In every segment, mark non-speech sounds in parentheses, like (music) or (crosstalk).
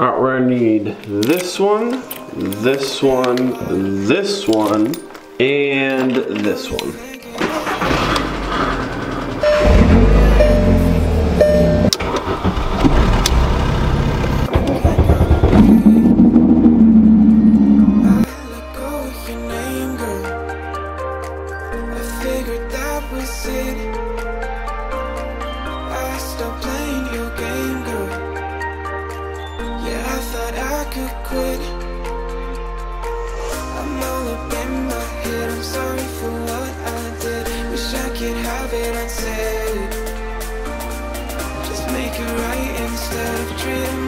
All right, we're gonna need this one, this one, this one, and this one. Instead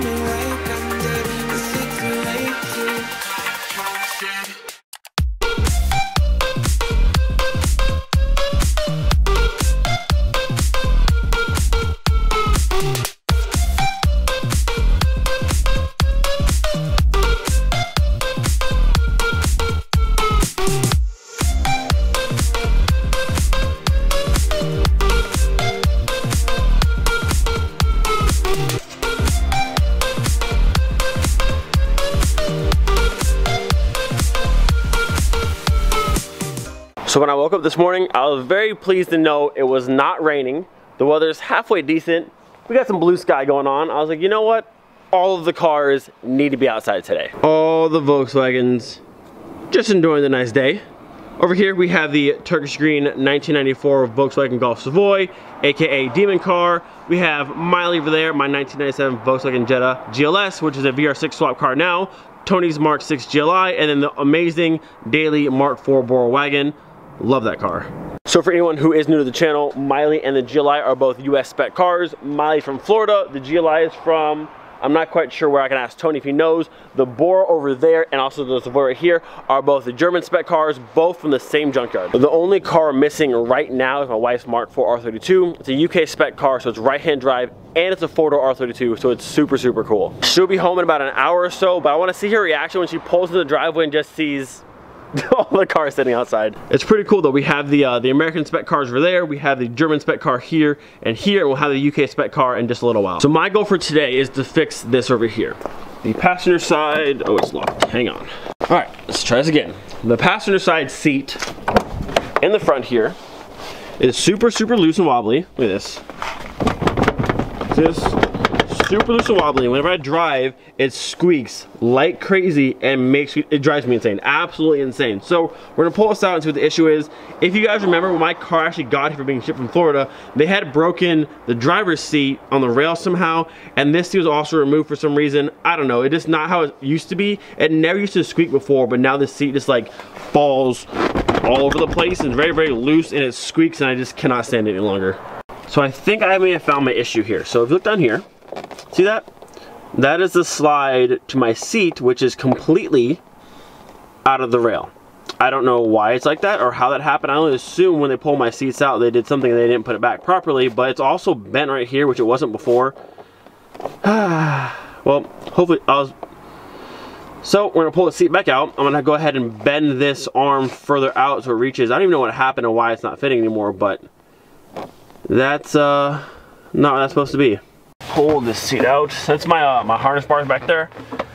So when I woke up this morning, I was very pleased to know it was not raining. The weather's halfway decent. We got some blue sky going on. I was like, you know what? All of the cars need to be outside today. All the Volkswagens just enjoying the nice day. Over here we have the Turkish green 1994 Volkswagen Golf Savoy, aka Demon Car. We have Miley over there, my 1997 Volkswagen Jetta GLS, which is a VR6 swap car now. Tony's Mark 6 GLI, and then the amazing Daily Mark 4 Bora Wagon. Love that car. So for anyone who is new to the channel, Miley and the GLI are both US spec cars. Miley from Florida, the GLI is from, I'm not quite sure where I can ask Tony if he knows. The Bora over there and also the Savoy right here are both the German spec cars, both from the same junkyard. The only car missing right now is my wife's Mark IV R32. It's a UK spec car, so it's right-hand drive and it's a four-door R32, so it's super, super cool. She'll be home in about an hour or so, but I wanna see her reaction when she pulls into the driveway and just sees (laughs) all the cars sitting outside. It's pretty cool though. We have the uh, the American spec cars over there. We have the German spec car here and here. We'll have the UK spec car in just a little while. So my goal for today is to fix this over here. The passenger side, oh it's locked, hang on. All right, let's try this again. The passenger side seat in the front here is super, super loose and wobbly. Look at this. This super loose and wobbly. Whenever I drive, it squeaks like crazy and makes it drives me insane. Absolutely insane. So we're gonna pull this out and see what the issue is. If you guys remember when my car actually got here for being shipped from Florida, they had broken the driver's seat on the rail somehow, and this seat was also removed for some reason. I don't know. It is not how it used to be. It never used to squeak before, but now the seat just like falls all over the place and very, very loose and it squeaks and I just cannot stand it any longer. So I think I may have found my issue here. So if you look down here, see that? That is the slide to my seat, which is completely out of the rail. I don't know why it's like that or how that happened. I only assume when they pull my seats out, they did something and they didn't put it back properly, but it's also bent right here, which it wasn't before. (sighs) well, hopefully I was so we're gonna pull the seat back out. I'm gonna go ahead and bend this arm further out so it reaches. I don't even know what happened and why it's not fitting anymore, but that's uh, not what that's supposed to be. Pull this seat out. Since my uh, my harness bar is back there,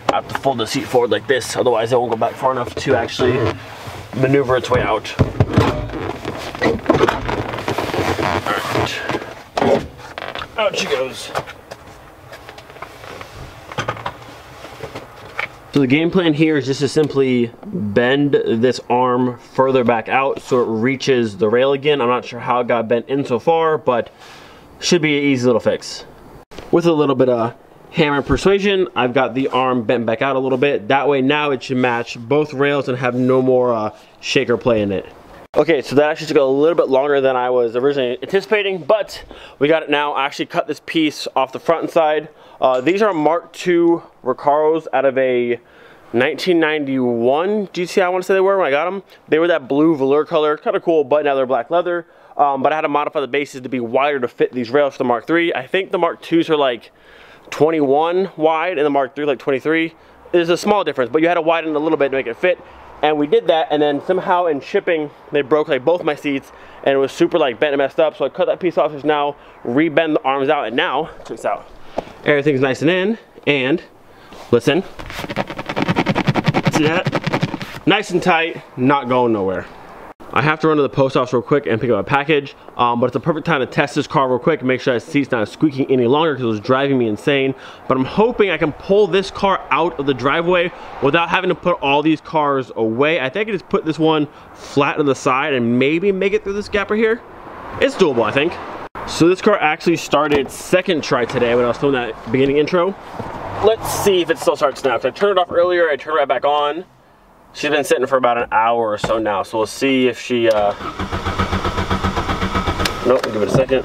I have to fold the seat forward like this, otherwise it won't go back far enough to actually maneuver its way out. Out she goes. So the game plan here is just to simply bend this arm further back out so it reaches the rail again. I'm not sure how it got bent in so far, but should be an easy little fix. With a little bit of hammer persuasion, I've got the arm bent back out a little bit. That way now it should match both rails and have no more uh, shaker play in it. Okay, so that actually took a little bit longer than I was originally anticipating, but we got it now. I actually cut this piece off the front side. Uh, these are Mark II Recaros out of a 1991 GT, I want to say they were when I got them. They were that blue velour color, kind of cool, but now they're black leather. Um, but I had to modify the bases to be wider to fit these rails for the Mark III. I think the Mark IIs are like 21 wide and the Mark III like 23. There's a small difference, but you had to widen it a little bit to make it fit. And we did that, and then somehow in shipping, they broke like both my seats, and it was super like bent and messed up. So I cut that piece off just now, rebend the arms out, and now, this out. Everything's nice and in, and Listen. See that? Nice and tight, not going nowhere. I have to run to the post office real quick and pick up a package, um, but it's a perfect time to test this car real quick and make sure that seat's not squeaking any longer because it was driving me insane. But I'm hoping I can pull this car out of the driveway without having to put all these cars away. I think I just put this one flat to the side and maybe make it through this gap right here. It's doable, I think. So this car actually started second try today when I was filming that beginning intro. Let's see if it still starts now. So I turned it off earlier, I turned it right back on. She's been sitting for about an hour or so now, so we'll see if she, uh... Nope, give it a second.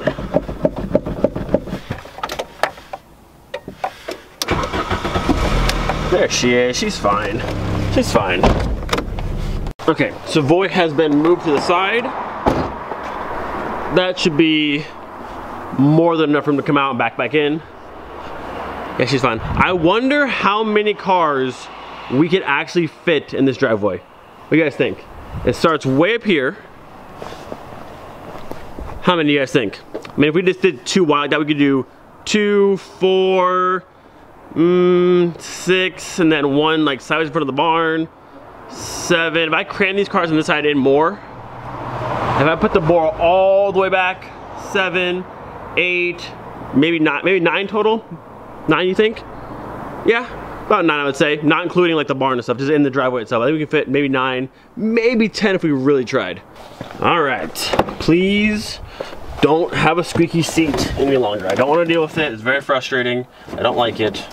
There she is, she's fine. She's fine. Okay, so Voy has been moved to the side. That should be more than enough room to come out and back back in. Yeah, she's fine. I wonder how many cars we could actually fit in this driveway. What do you guys think? It starts way up here. How many do you guys think? I mean, if we just did two wide, that we could do two, four, mm, six, and then one like sideways in front of the barn. Seven. If I cram these cars on this side in more, if I put the Bora all the way back, seven, eight, maybe not, maybe nine total. Nine, you think? Yeah, about nine, I would say, not including like the barn and stuff, just in the driveway itself. I think we can fit maybe nine, maybe 10 if we really tried. All right, please don't have a squeaky seat any longer. I don't want to deal with it. It's very frustrating. I don't like it.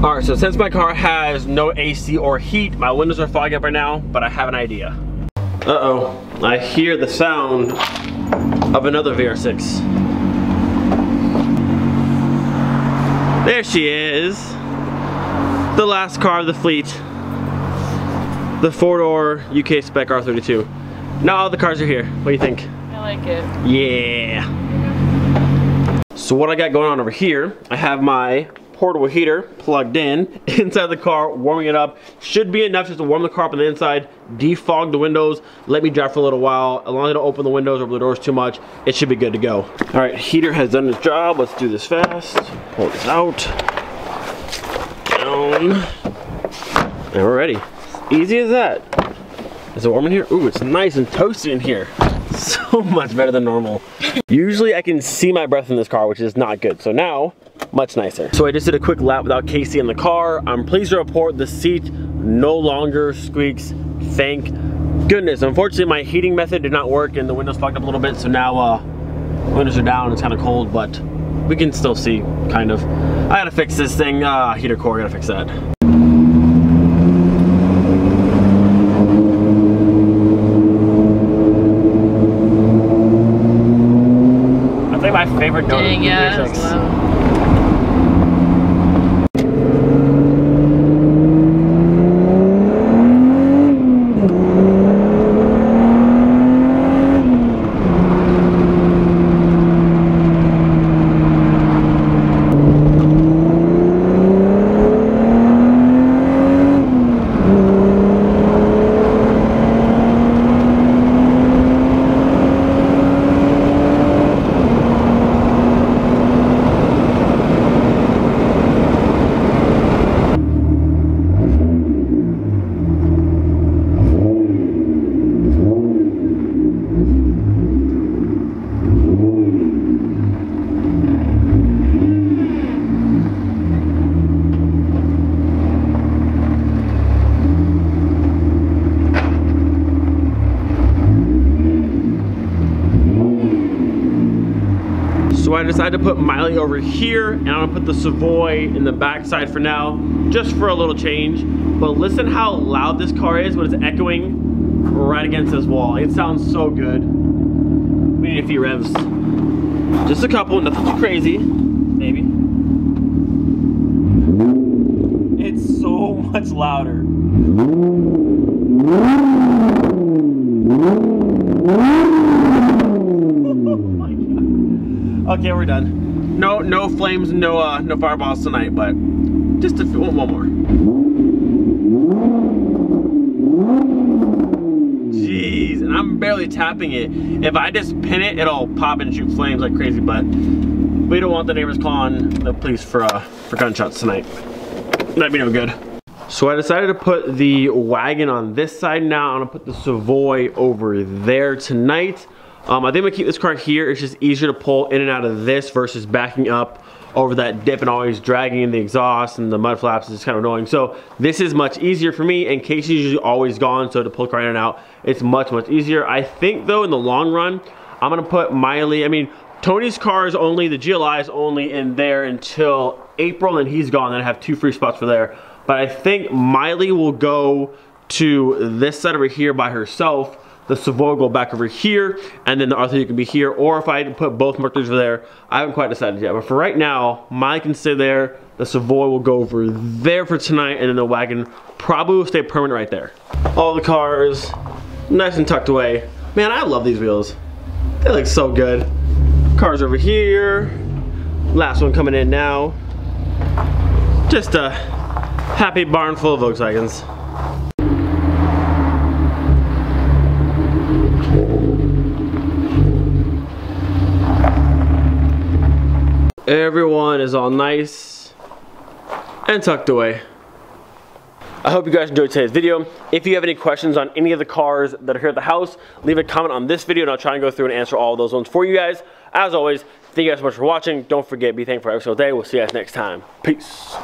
(laughs) All right, so since my car has no AC or heat, my windows are fogging up right now, but I have an idea. Uh-oh, I hear the sound of another VR6. There she is. The last car of the fleet. The four-door UK spec R32. Now all the cars are here. What do you think? I like it. Yeah. So what I got going on over here, I have my portable heater plugged in (laughs) inside the car, warming it up. Should be enough just to warm the car up on the inside, defog the windows, let me drive for a little while. As long as I don't open the windows or the doors too much, it should be good to go. All right, heater has done its job. Let's do this fast. Pull this out. Down. And we're ready. Easy as that. Is it warm in here? Ooh, it's nice and toasty in here. (laughs) So much better than normal. (laughs) Usually I can see my breath in this car, which is not good. So now much nicer. So I just did a quick lap without Casey in the car. I'm pleased to report the seat no longer squeaks. Thank goodness. Unfortunately, my heating method did not work and the windows fogged up a little bit. So now uh, windows are down. It's kind of cold, but we can still see, kind of. I gotta fix this thing. Uh, heater core, gotta fix that. I think my favorite note Dang, is yeah, So I decided to put Miley over here and I'm gonna put the Savoy in the backside for now, just for a little change. But listen how loud this car is when it's echoing right against this wall. It sounds so good. We need a few revs. Just a couple, nothing too crazy, maybe. It's so (laughs) much louder. Oh my God. Okay, we're done. No, no flames, no, uh, no fireballs tonight, but just a few, one more. Jeez, and I'm barely tapping it. If I just pin it, it'll pop and shoot flames like crazy, but we don't want the neighbors calling the police for, uh, for gunshots tonight. That'd be no good. So I decided to put the wagon on this side now. I'm gonna put the Savoy over there tonight. Um, I think I'm gonna keep this car here. It's just easier to pull in and out of this versus backing up over that dip and always dragging in the exhaust and the mud flaps is just kind of annoying. So this is much easier for me and Casey's usually always gone. So to pull the car in and out, it's much, much easier. I think though in the long run, I'm gonna put Miley, I mean, Tony's car is only, the GLI is only in there until April and he's gone. Then I have two free spots for there. But I think Miley will go to this side over here by herself. The Savoy go back over here, and then the R3 can be here. Or if I put both Mercury's over there, I haven't quite decided yet. But for right now, Miley can stay there. The Savoy will go over there for tonight, and then the wagon probably will stay permanent right there. All the cars, nice and tucked away. Man, I love these wheels. They look so good. Cars over here. Last one coming in now. Just a happy barn full of Volkswagens. Everyone is all nice and tucked away. I hope you guys enjoyed today's video. If you have any questions on any of the cars that are here at the house, leave a comment on this video and I'll try and go through and answer all those ones for you guys. As always, thank you guys so much for watching. Don't forget, be thankful every single day. We'll see you guys next time. Peace.